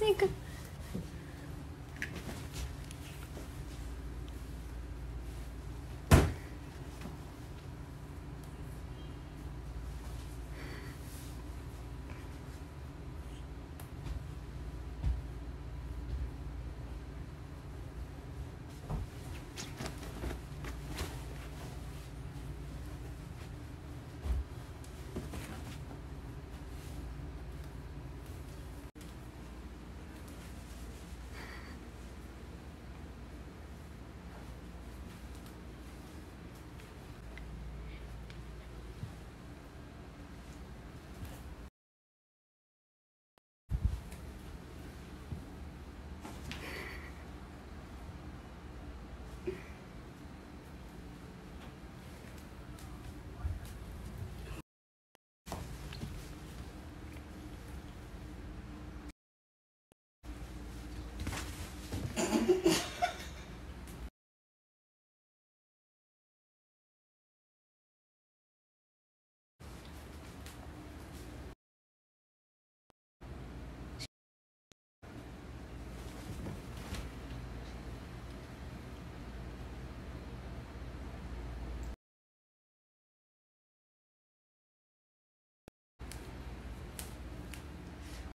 なんか